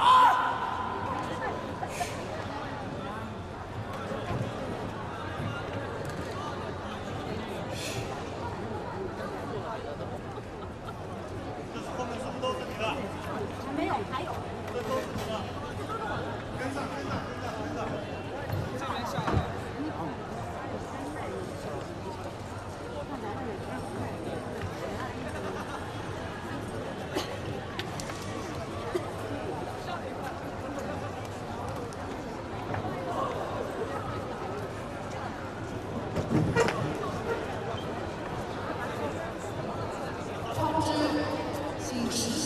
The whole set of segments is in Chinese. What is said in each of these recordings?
Oh!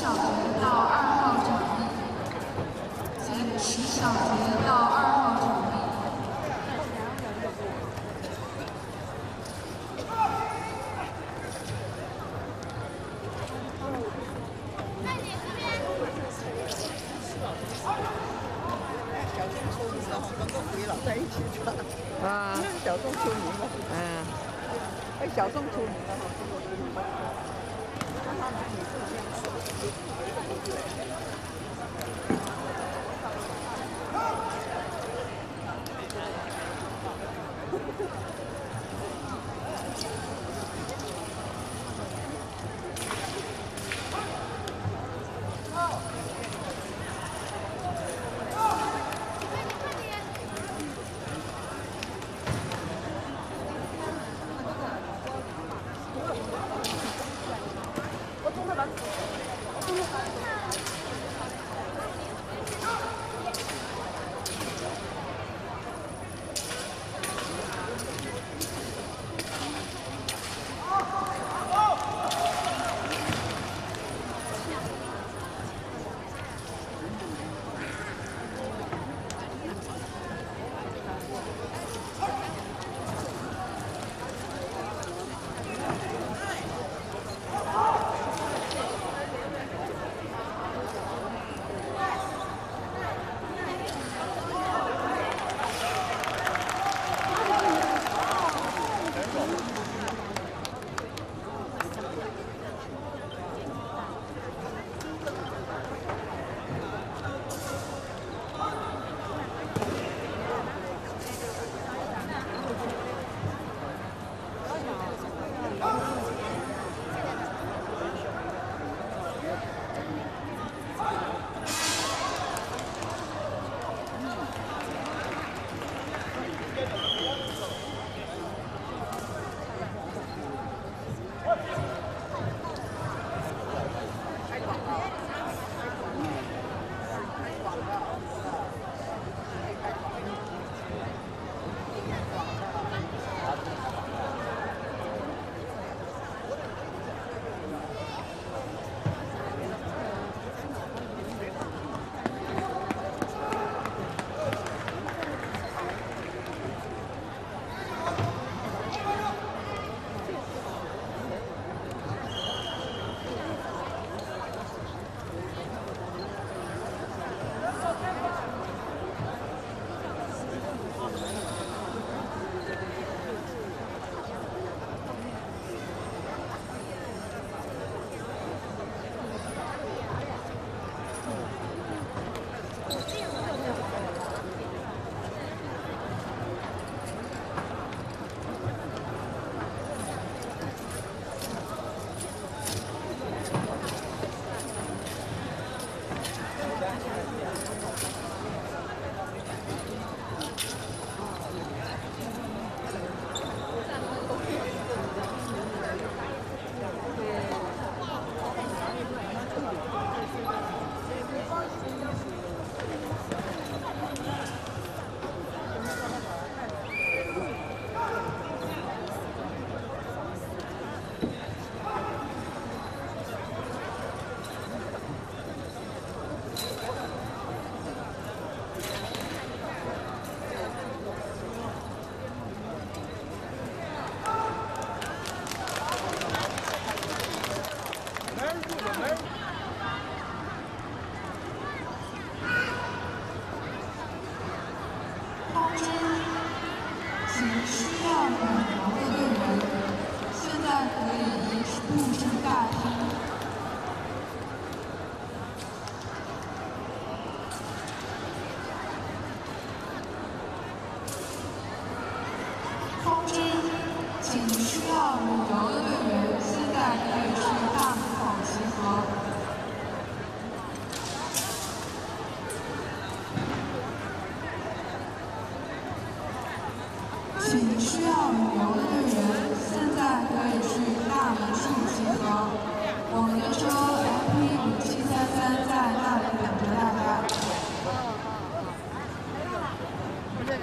小杰到二号场地。请石小杰到二号场地。小众出名了，跟鬼佬在一起的。啊，小众出名了，嗯，哎，小众出名了哈，跟鬼佬。看他男女之间。我中了吧？中了吧？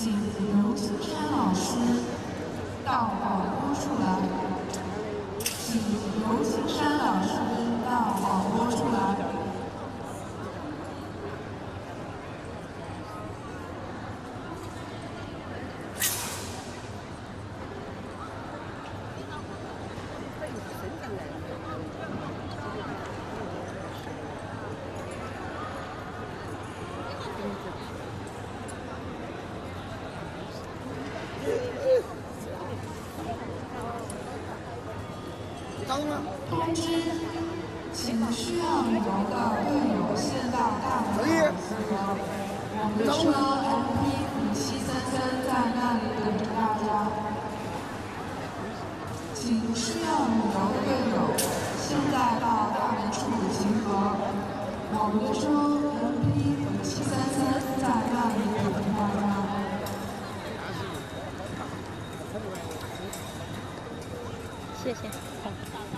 请刘青山老师到广播处来。请刘青山老师到广播处来。通知，请需要旅游的队友先到大门口集合。我们的车 MP 五七三三在那里等着大家。请需要旅游的队友现在到大门处集合。我们的车 MP 五七三三在那里等着大家。谢谢。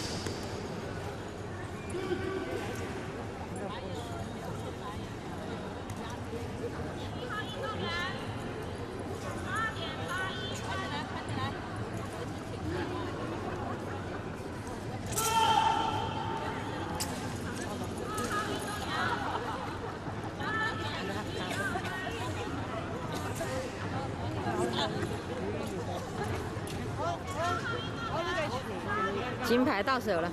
金牌到手了。